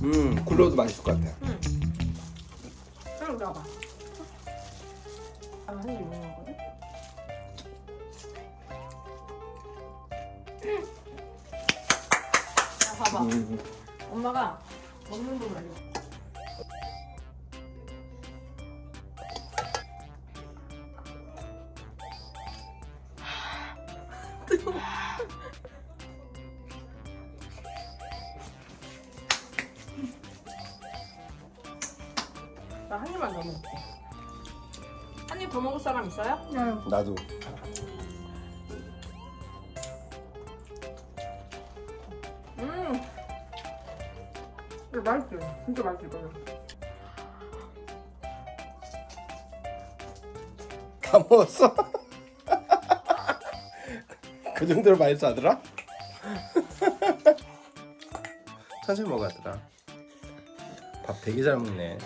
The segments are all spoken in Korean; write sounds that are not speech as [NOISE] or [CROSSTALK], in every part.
불러도 맛있을 것 같아. 응. 그럼 나봐. 아, 한입 먹는 거거든? 자, 봐봐. 음. 엄마가 먹는 거 말려. 나 한 입만 더 먹을게. 한 입 더 먹을 사람 있어요? 나도. 음. 이거 맛있어요. 진짜 맛있어 이거는. 다 먹었어? [LAUGHS] 그 정도로 맛있어 하더라? [LAUGHS] 천천히 먹어 하더라. 밥 되게 잘 먹네.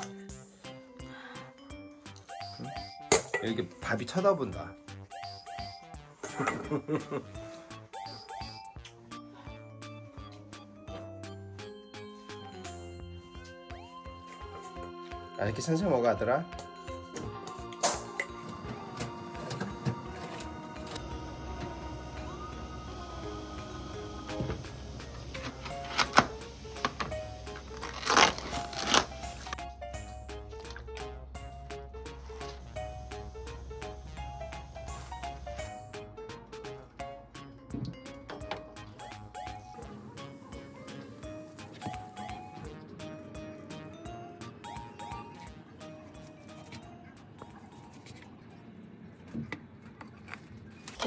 이렇게 밥이 쳐다본다. 아 이렇게 천천히 먹어 하더라?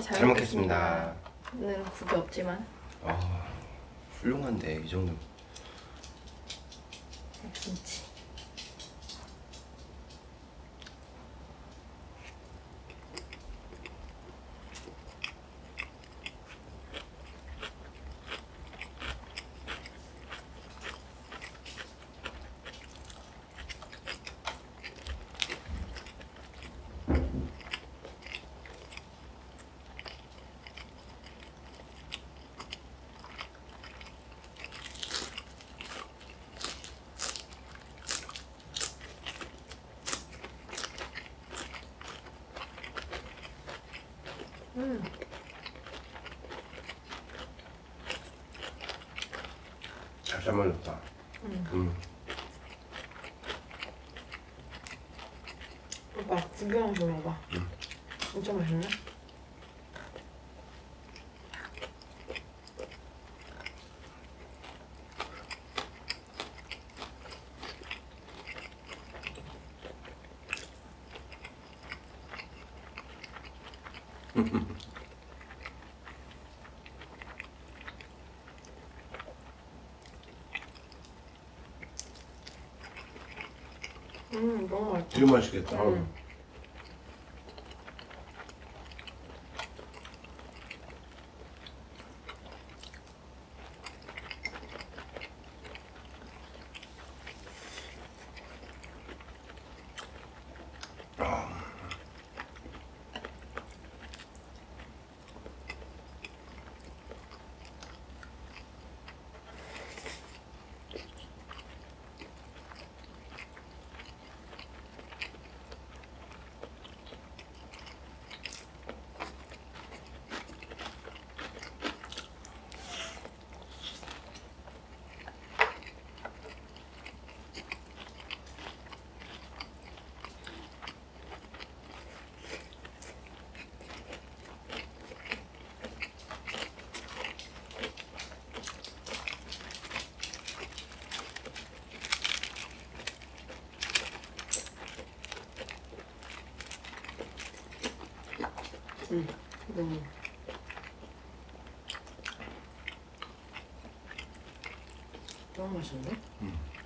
잘 먹겠습니다. 오늘은 국이 없지만 아 훌륭한데 이 정도. 김치. 음. 잘 말렸다. 음. 음. 오빠 구경 좀 해봐. 음. 진짜 맛있네. [LAUGHS] 음 너무 맛있다. 되게 맛있겠다. 음. 음. 너무. 너무 맛있는데? 새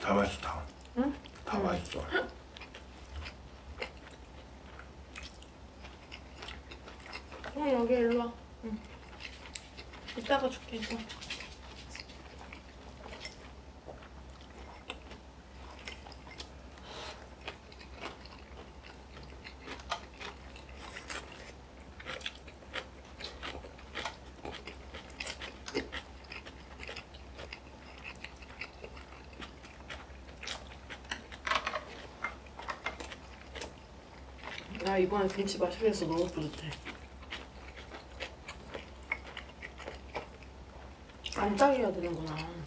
다 맛있어 다. 응? 다 응. 맛있어. 형 여기 일로 와. 응. 이따가 줄게 이거. 나 이번에 김치 해서 너무 뿌듯해. 안 짜게 해야 되는구나. 음.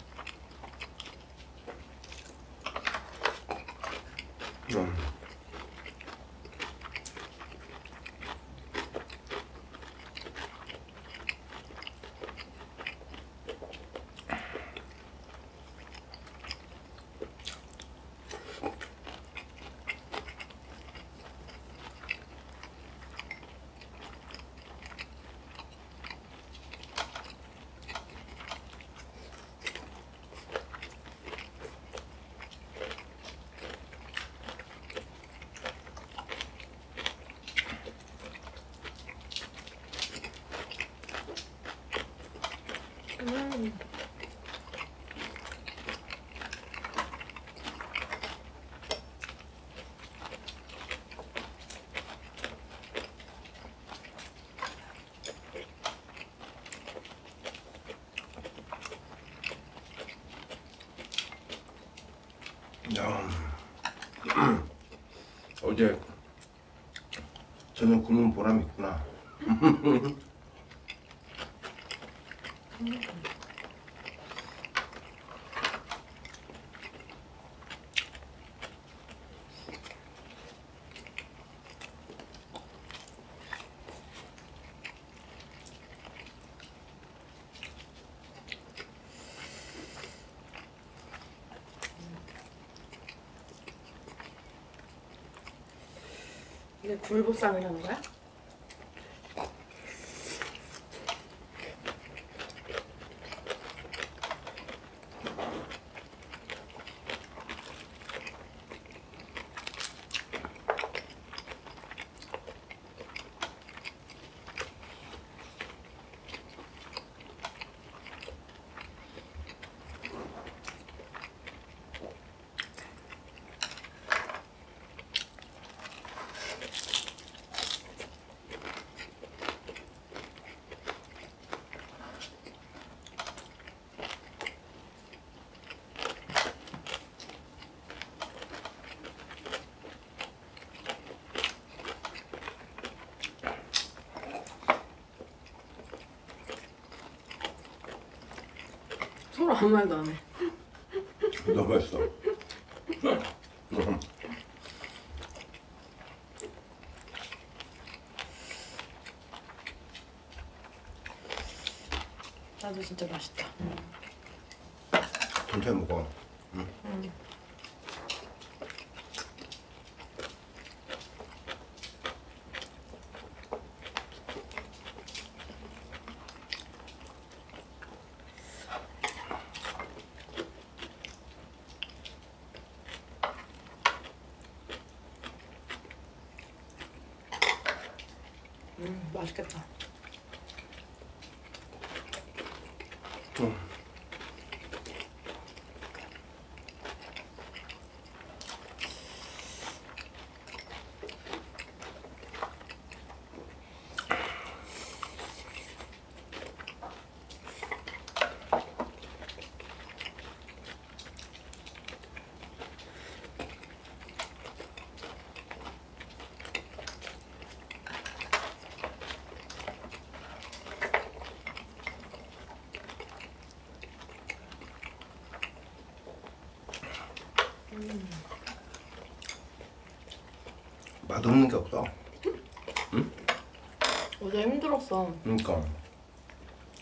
음. 야. [CLEARS THROAT] 어제 저녁 굶은 보람 있구나. [LAUGHS] 이게 굴보쌈이라는 거야? 서로 아무 말도 안 해. 너무 맛있어. 음. 나도 진짜 맛있다. 천천히 먹어. 음. 음, 맛있겠다. 음. 맛없는 게 없어. 어제 힘들었어. 그러니까.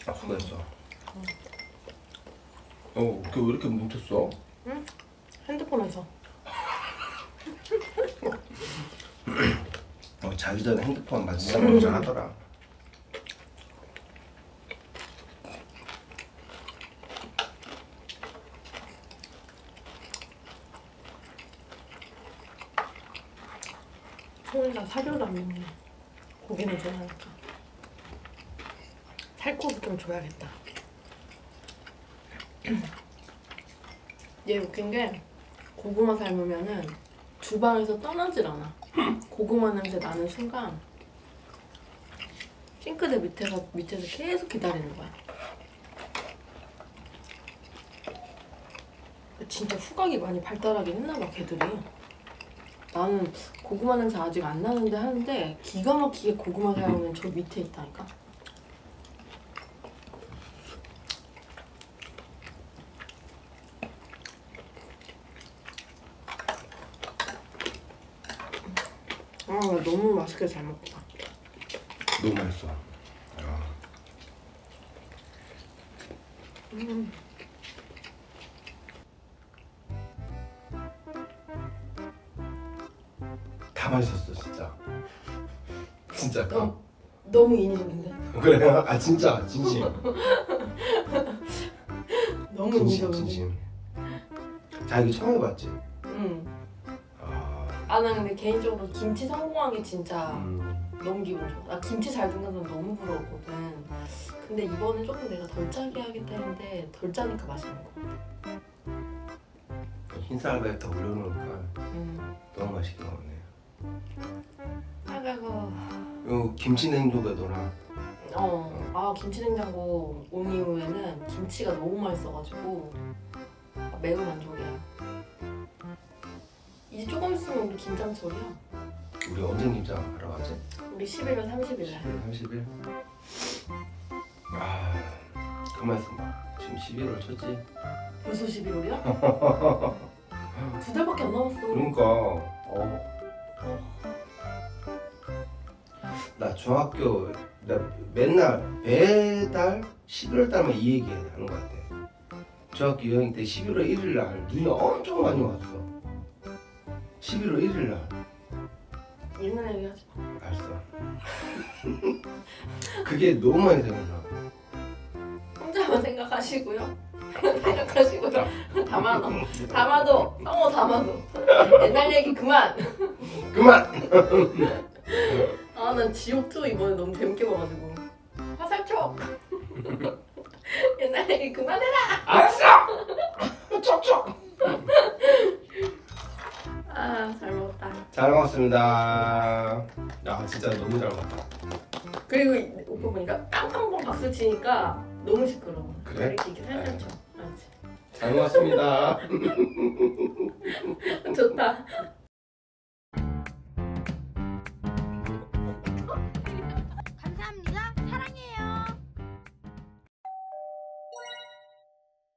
아, 수고했어. 어, 그게 왜 이렇게 뭉쳤어? 핸드폰에서. 어, 자기 전에 핸드폰 만지자마자 하더라. 먹네. 고기는 좋아하니까. 살코기 좀 줘야겠다. 얘 웃긴 게 고구마 삶으면은 주방에서 떠나질 않아. 고구마 냄새 나는 순간 싱크대 밑에서 밑에서 계속 기다리는 거야. 진짜 후각이 많이 발달하긴 했나 봐 걔들이. 나는 고구마 냄새 아직 안 나는데 하는데 기가 막히게 고구마 사용은 저 밑에 있다니까. 아, 나 너무 맛있게 잘 먹다. 너무 맛있어. 아, 음. 다 맛있었어 진짜. 진짜. 어. 너무 인위적인데? [LAUGHS] 그래요? 아 진짜 진심. 너무 진심 인위적인데? 진심. 자 이거 처음 해봤지? 응. 아, 아, 나 근데 개인적으로 김치 성공한 게 진짜 음, 너무 기분 좋아. 나 김치 잘 둔다는 건 너무 부러웠거든. 근데 이번엔 조금 내가 덜 짜게 하겠다 했는데 덜 짜니까 맛있는 거 같아. 흰쌀밥에 더 올려놓으니까 음. 너무 맛있게 먹네. 아이고. 요 김치 냉동에도나 어. 아, 김치 냉장고 온 이후에는 김치가 너무 맛있어가지고 아, 매우 만족이야. 이제 조금 있으면 우리 김장철이야. 우리 언제 김장 하러 가지? 우리 11월 30일 날. 30일. 아, 가만 있어봐. 지금 11월 첫째. 벌써 11월이야? [LAUGHS] 두 달밖에 안 남았어. 그러니까 어. 나 중학교 나 맨날 매달 11월 달만 이 얘기 하는 것 같아. 중학교 여행 때 11월 1일 날 눈이 엄청 많이 왔어. 11월 1일 날 옛날 얘기 하지 마. 알았어. [LAUGHS] 그게 너무 많이 생각나. 혼자만 생각하시고요. [LAUGHS] 생각하시고요. 담아둬. 담아둬. 성호 담아둬. 옛날 얘기 그만. 그만. [LAUGHS] 아, 난 지옥2 이번에 너무 재밌게 봐가지고. 화살촉. [LAUGHS] 옛날 얘기 그만해라. 알았어. 촉촉. 아, 잘 먹었다. 잘 먹었습니다. 야 진짜 너무 잘 먹었다. 그리고 이- 오빠 보니까 깡깡깡 박수 치니까 너무 시끄러워. 그래? 이렇게, 이렇게 살살 쳐. 알지? 잘 먹었습니다. [LAUGHS] 좋다.